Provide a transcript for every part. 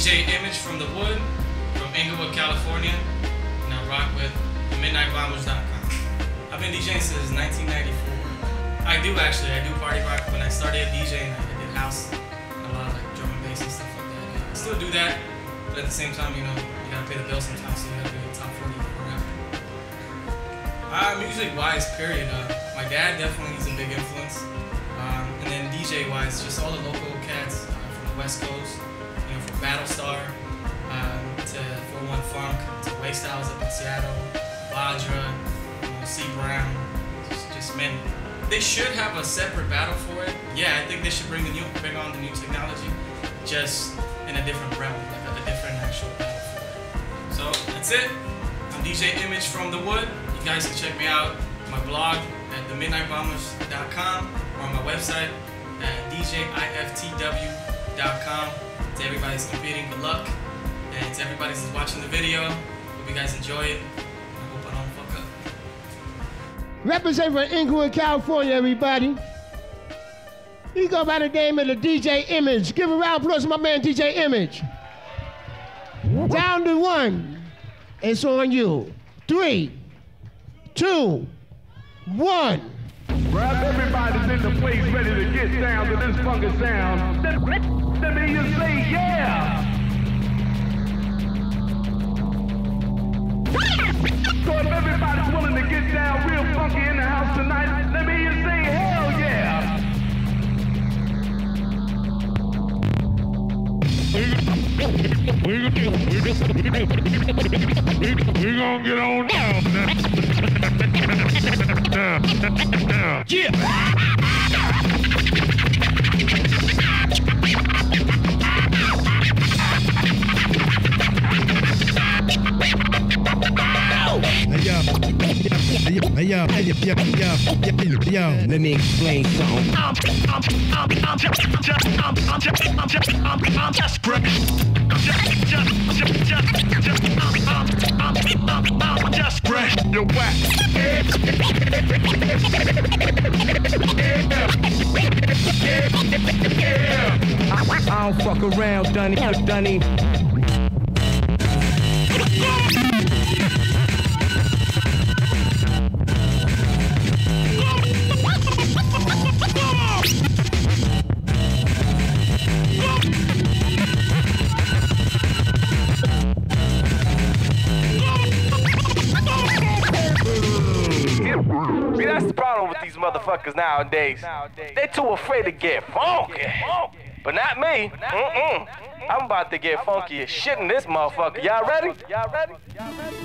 DJ Image from the Wood, from Inglewood, California, and I rock with MidnightBombers.com. I've been DJing since 1994. I do actually, I do party rock. When I started DJing, I did house, a lot of like drum and bass and stuff like that. I still do that, but at the same time, you know, you gotta pay the bills sometimes, so you gotta do the top 40 for rap. Uh, music wise, period. Uh, my dad definitely is a big influence. Um, and then DJ wise, just all the local cats uh, from the West Coast, from Battlestar um, to 41 Funk to Waste Styles up in Seattle, Vajra, C Brown, just, just many. They should have a separate battle for it. Yeah, I think they should bring the new, bring on the new technology, just in a different realm, like a, different actual battle. So that's it. I'm DJ Image from the Wood. You guys can check me out my blog at themidnightbombers.com or on my website at djiftw.com. To everybody that's competing, good luck. And to everybody that's watching the video, hope you guys enjoy it. I hope I don't fuck up. Represent for Inglewood, California, everybody. He go by the name of the DJ Image. Give a round of applause to my man DJ Image. Down to one. It's on you. Three, two, one. Grab everybody's in the place ready to get down to this funky sound. Let, let, let me you say yeah. So if everybody's willing to get down real funky in the house tonight, let me you say We gonna get on down. Yeah. Let me explain something. I'm, I'm, I'm, I'm I'm I'm, I'm I'm I'm, I'm great. I'm just, just, just, just, just, I'm, I'm, I'm, I'm, I'm just great. You're. I don't fuck around, Dunny, Dunny. Motherfuckers nowadays. They too afraid to get funky. But not me. Mm-mm. I'm about to get funky as shit in this motherfucker. Y'all ready? Y'all ready? Y'all ready?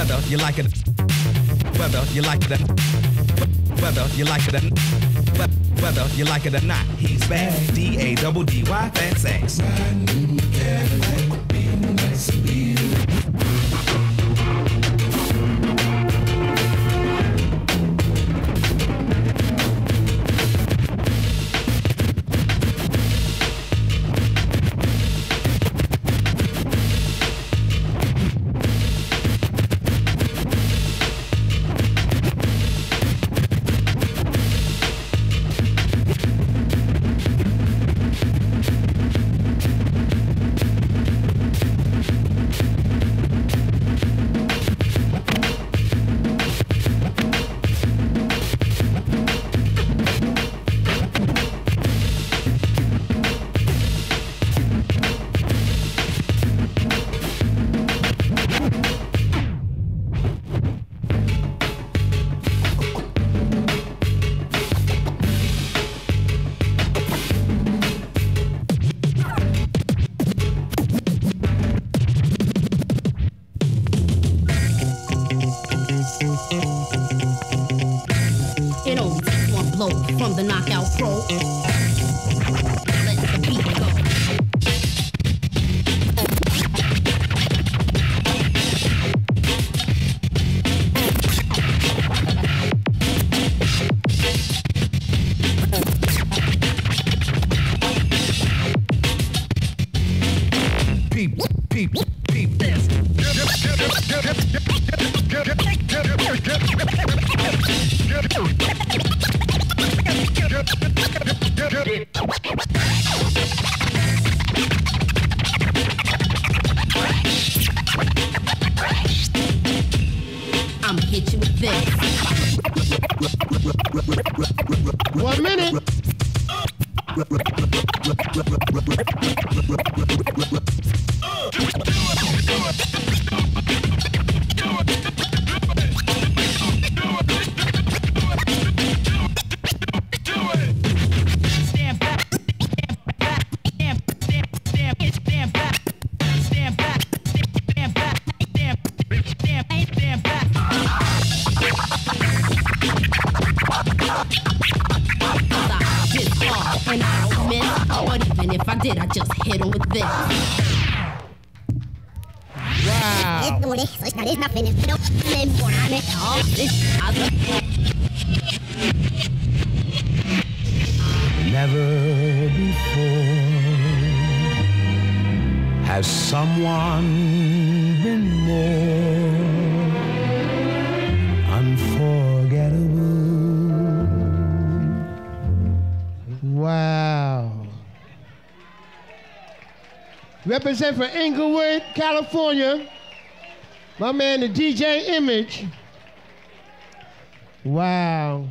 Whether you like it, whether you like it, whether you like it, whether you like it or not, he's bad. D A double D Y, fat sex. From the knockout pro. Hit you with this. One minute. I did, I just hit 'em with this. Wow. Ignore this, it's not, it's not finished. No, then what I meant, all this other. Never before has someone Represent for Inglewood, California. My man, the DJ Image. Wow.